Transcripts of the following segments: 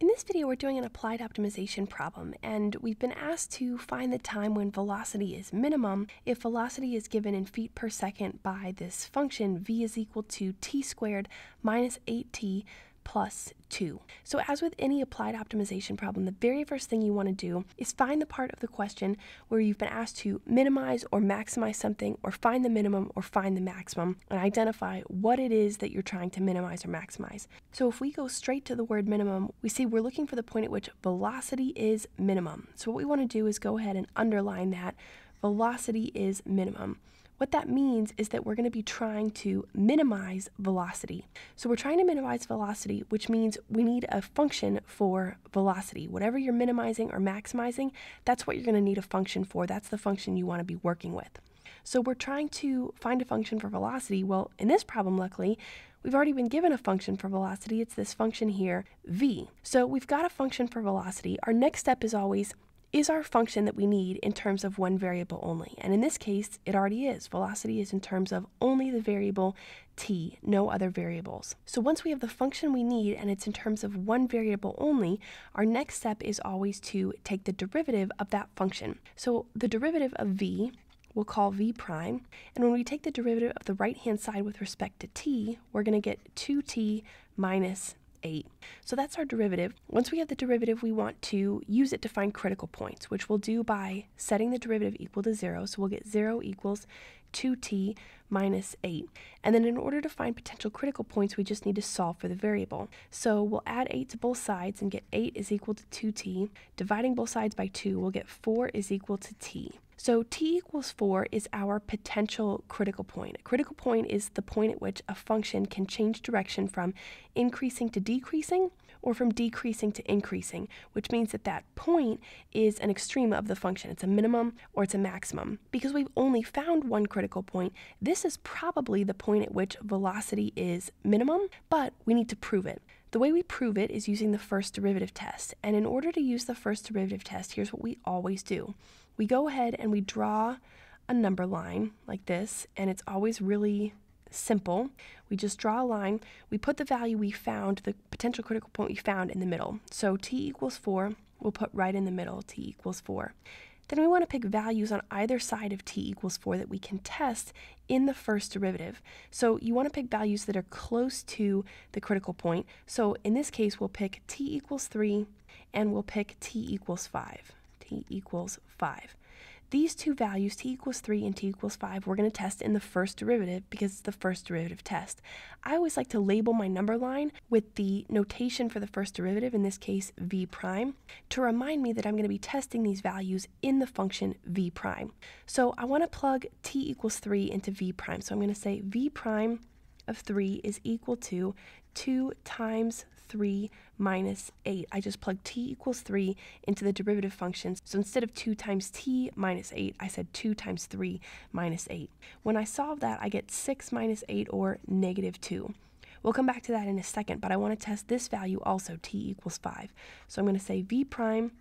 In this video, we're doing an applied optimization problem, and we've been asked to find the time when velocity is minimum. If velocity is given in feet per second by this function v is equal to t squared minus 8t plus 2. So as with any applied optimization problem, the very first thing you want to do is find the part of the question where you've been asked to minimize or maximize something or find the minimum or find the maximum and identify what it is that you're trying to minimize or maximize. So if we go straight to the word minimum, we see we're looking for the point at which velocity is minimum. So what we want to do is go ahead and underline that velocity is minimum. What that means is that we're going to be trying to minimize velocity. So we're trying to minimize velocity, which means we need a function for velocity. Whatever you're minimizing or maximizing, that's what you're going to need a function for. That's the function you want to be working with. So we're trying to find a function for velocity. Well, in this problem, luckily, we've already been given a function for velocity. It's this function here, v. So we've got a function for velocity. Our next step is always is our function that we need in terms of one variable only. And in this case, it already is. Velocity is in terms of only the variable t, no other variables. So once we have the function we need and it's in terms of one variable only, our next step is always to take the derivative of that function. So the derivative of v we'll call v prime. And when we take the derivative of the right-hand side with respect to t, we're going to get 2t minus 8. So that's our derivative. Once we have the derivative, we want to use it to find critical points, which we'll do by setting the derivative equal to 0. So we'll get 0 equals 2t minus 8. And then in order to find potential critical points, we just need to solve for the variable. So we'll add 8 to both sides and get 8 is equal to 2t. Dividing both sides by 2, we'll get 4 is equal to t. So t equals 4 is our potential critical point. A critical point is the point at which a function can change direction from increasing to decreasing or from decreasing to increasing, which means that that point is an extreme of the function. It's a minimum or it's a maximum. Because we've only found one critical point, this is probably the point at which velocity is minimum, but we need to prove it. The way we prove it is using the first derivative test. And in order to use the first derivative test, here's what we always do we go ahead and we draw a number line like this, and it's always really simple. We just draw a line, we put the value we found, the potential critical point we found in the middle. So t equals 4, we'll put right in the middle, t equals 4. Then we want to pick values on either side of t equals 4 that we can test in the first derivative. So you want to pick values that are close to the critical point. So in this case, we'll pick t equals 3 and we'll pick t equals 5 t equals 5. These two values, t equals 3 and t equals 5, we're going to test in the first derivative because it's the first derivative test. I always like to label my number line with the notation for the first derivative, in this case v prime, to remind me that I'm going to be testing these values in the function v prime. So I want to plug t equals 3 into v prime. So I'm going to say v prime of 3 is equal to 2 times 3 minus 8. I just plugged t equals 3 into the derivative function. So instead of 2 times t minus 8, I said 2 times 3 minus 8. When I solve that, I get 6 minus 8 or negative 2. We'll come back to that in a second, but I want to test this value also, t equals 5. So I'm going to say v prime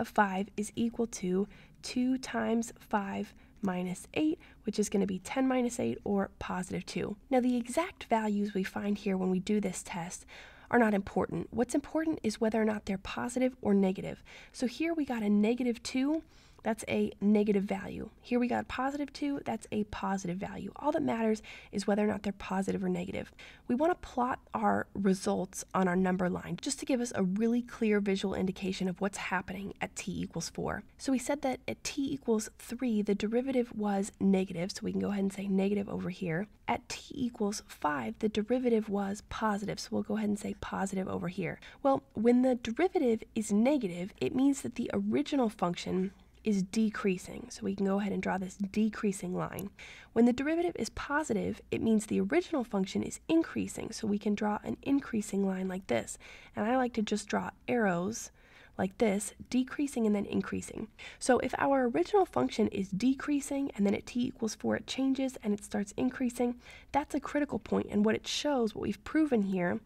of 5 is equal to 2 times 5 minus 8, which is going to be 10 minus 8 or positive 2. Now the exact values we find here when we do this test are not important. What's important is whether or not they're positive or negative. So here we got a negative 2 that's a negative value. Here we got positive 2, that's a positive value. All that matters is whether or not they're positive or negative. We want to plot our results on our number line just to give us a really clear visual indication of what's happening at t equals 4. So we said that at t equals 3, the derivative was negative, so we can go ahead and say negative over here. At t equals 5, the derivative was positive, so we'll go ahead and say positive over here. Well, when the derivative is negative, it means that the original function is decreasing. So we can go ahead and draw this decreasing line. When the derivative is positive, it means the original function is increasing. So we can draw an increasing line like this. And I like to just draw arrows like this, decreasing and then increasing. So if our original function is decreasing and then at t equals 4 it changes and it starts increasing, that's a critical point. And what it shows, what we've proven here,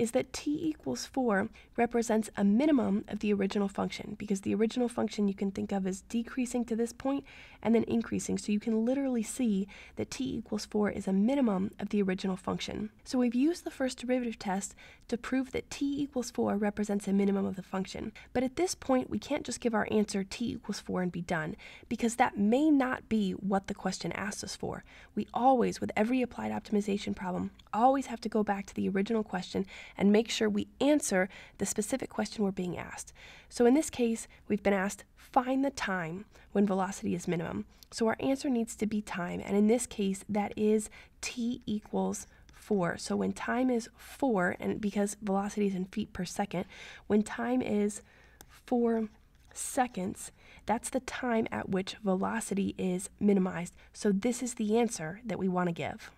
is that t equals 4 represents a minimum of the original function because the original function you can think of as decreasing to this point and then increasing. So you can literally see that t equals 4 is a minimum of the original function. So we've used the first derivative test to prove that t equals 4 represents a minimum of the function. But at this point, we can't just give our answer t equals 4 and be done because that may not be what the question asks us for. We always, with every applied optimization problem, always have to go back to the original question and make sure we answer the specific question we're being asked. So in this case, we've been asked, find the time when velocity is minimum. So our answer needs to be time, and in this case, that is t equals 4. So when time is 4, and because velocity is in feet per second, when time is 4 seconds, that's the time at which velocity is minimized. So this is the answer that we want to give.